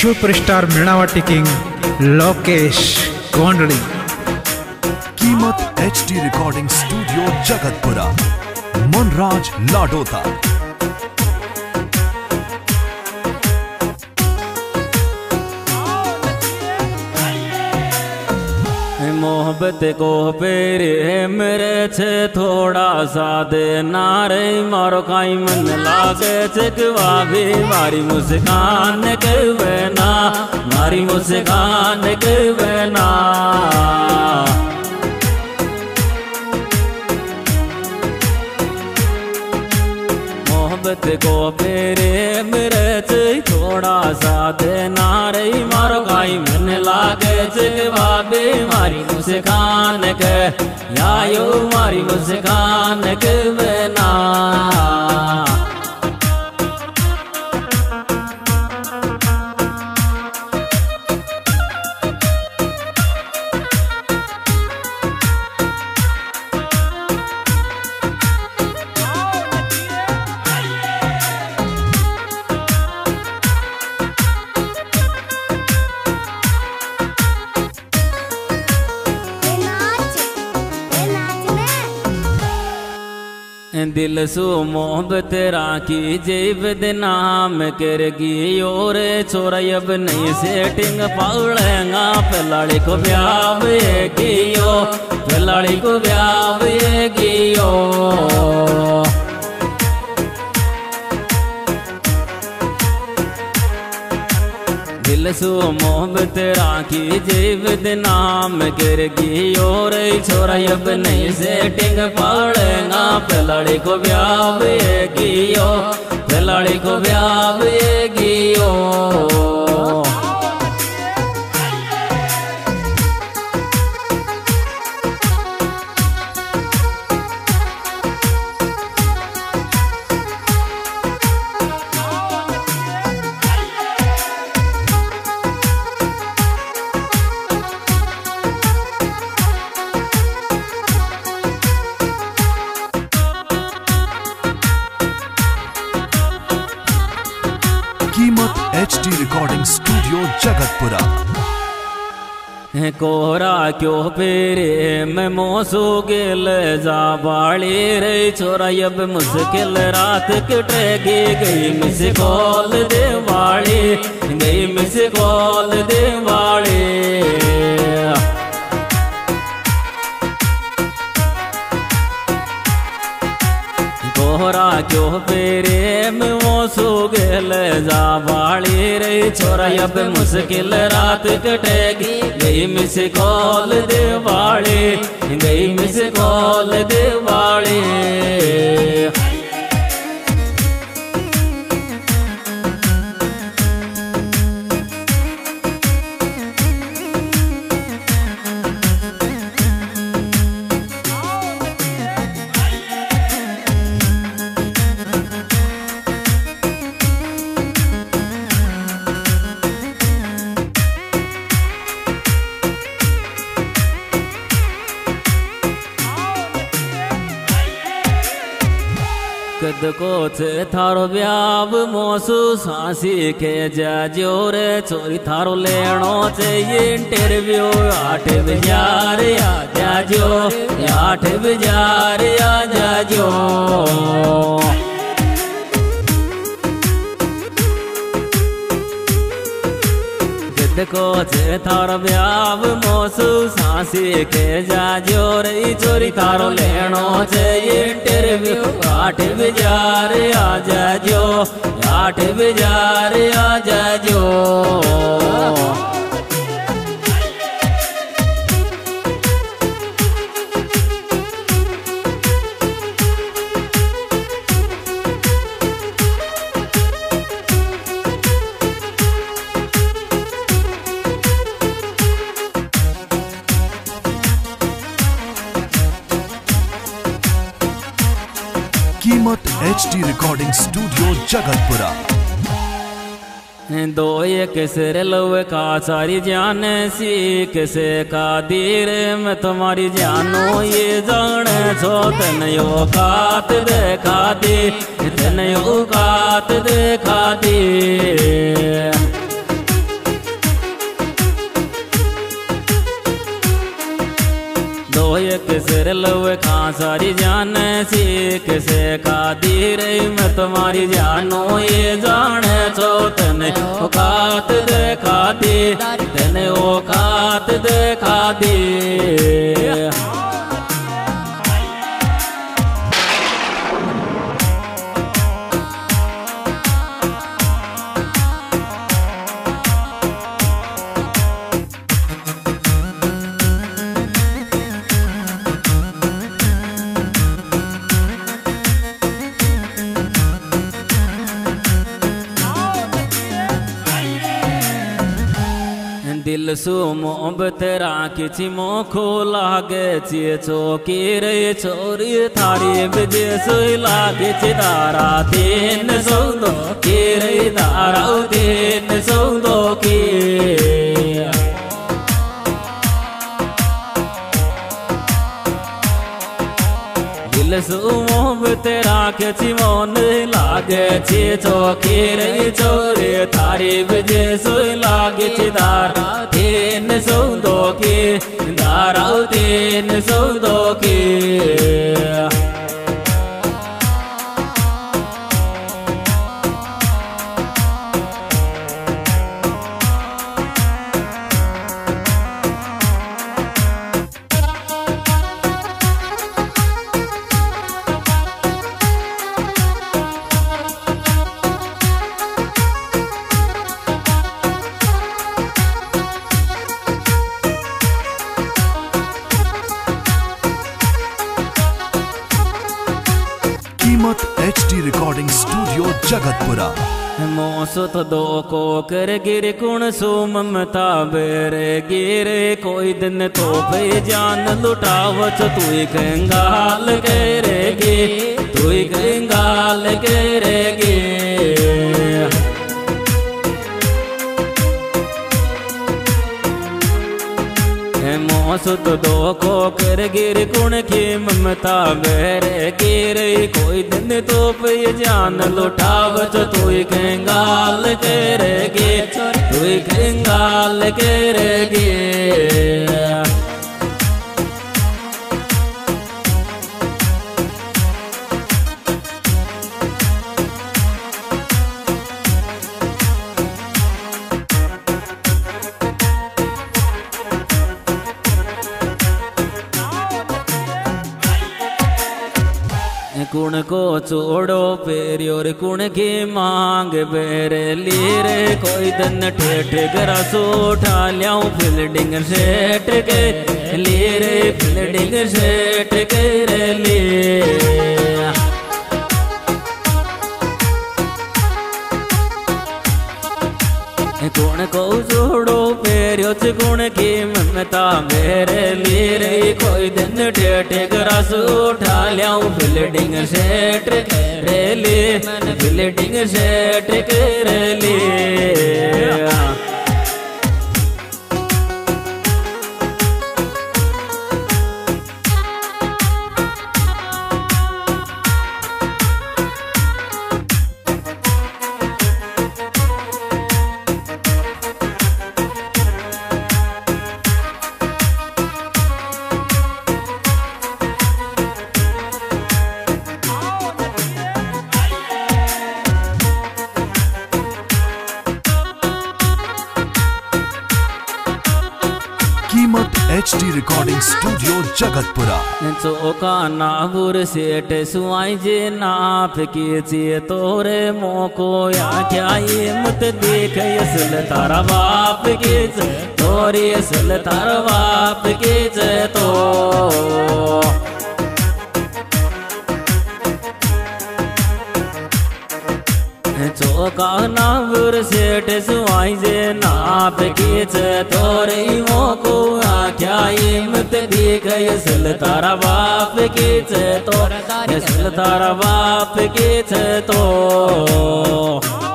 Superstar Meenawati king Lokesh Gondli Kimat H D recording studio Jagatpura Manraj Ladota मोहब्बत को पेरे मेरे छे थोड़ा सा दे नारे मारो काई मन लागे चिकवा भी मारी मुस्कान के मारी मुस्कान के मोहब्बत को फेरे मेरे थोड़ा सा देना रही मारो भाई, मन लागे बाबे मारी मुस्कान के। यायो मारी मुस्कान के ना दिल सो मोहब्बत राखी जेब नाम करगी। और अब नहीं सेटिंग पाउड़ेगा पलाड़ी को ब्याह गियो पलाड़ी को ब्याह गियो दिल सो मोहब्बत राखी, जीव नाम गिरगी और छोरा अब नहीं सेटिंग पड़ेगा पलाड़ी को ब्याह गियो पलाड़ी को ब्याह गियो जगतपुरा। कोहरा क्यों फेरे? मैं मोसू गिल जा बाड़ी रे छोरा अब मुश्किल रात कटेगी। गई मिस कॉल दे वाली गई मिस कॉल दे वाली कोहरा क्यों पेरे में वो सुगल जा। बाड़ी रे छोरा, अब मुश्किल रात कटेगी। गई मिस कॉल दे गई मिस कॉल दे कद थारो ब्याव मोसू सांसी के जा जोरे चोरी थारो लेनो चाहिए इंटरव्यू आठ बजार आ जाजो आठ बजार आ जाजो छे थारो ब्याव मोसू सांसी के जा जोरी चोरी थारो लेनो छे इंटरव्यू आठ बजार आ जाजो आठ बजार आ जाजो कीमत रिकॉर्डिंग स्टूडियो जगतपुरा दो एक सिर का, सारी जान से का दीर। में तुम्हारी जानो, ये जान छो तन यो देखा दे तन यो देखा दे। तेरे लवे खा सारी जान सीख से खाती दी रे मैं तुम्हारी जानो, ये जाने छो तने औकात देखा दी तने औकात देखा दी दिल सु मोहब्बत राखी मोखो लागे छिए चौकी रे छोरी थारी बजे सोई लागे छि दारा तीन सौदो की रे दारा तीन सौदो सु छि लागे छि चौकी रे छोरी थारी बजे सोई लागे छि दारा तीन सौदो की दारा तीन सौदो की H D recording studio Jagatpura मोसत दो को कर गिर कुण सो ममता बेरे गिरे कोई दिन तो पे जान लुटावच तू कंगाल करेगी तू कंगाल करेगी मोसुत दो को कर गिर कुण की ममता बेरे गिर कोई दिन तो पे जान तो तू कंगाल करेगी तू कंगाल करेगी कुण को चोड़ो और कुण की मांग बेरे लीरे। कोई दिन ठेठ गरा सो उठा लियाऊं फील्डिंग सेट के लीरे फील्डिंग सेट के लिए गुण को जोड़ो च गुण की ममता मेरे लिए कोई दिन टेट ग्रास उठा लियाऊं बिल्डिंग सेट करे ले बिल्डिंग सेट जगतपुरा। चौका नाबुर सेठ सुआई जे नाप के चे तोरे मोको या क्या ये मत देख असल तारा बाप के तोरे असल तारा बाप के तो। चौका नाबुर सेठ सुवाई जे नाप के चे तोरे मोको आख्या ये मत देख असल तारा बाप के चे तो असल तारा बाप के चे तो।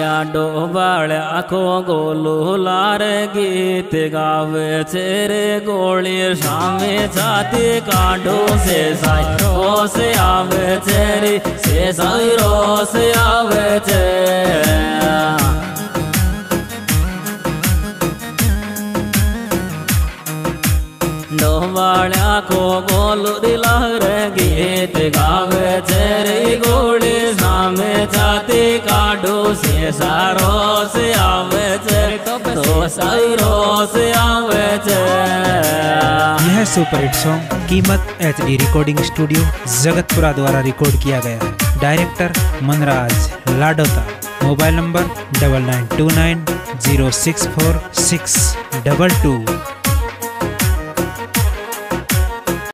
सिया डोबाल आखो गोलू लार गीत गावे चेरे गोली शामे जाते कांडो से साइरो से आवे चेरी, से साइरो से आवे चे। डोबाल आखो गोलू दिलार गीत गावे चेरी, गोली शामे जाते का સામે છાતી કાઢો છે સારો સે આવે છે તો સારો સે આવે છે यह सुपरहिट सॉन्ग कीमत H D recording studio Jagatpura द्वारा रिकॉर्ड किया गया है director Manraj Ladota mobile number double nine two nine zero six four six double two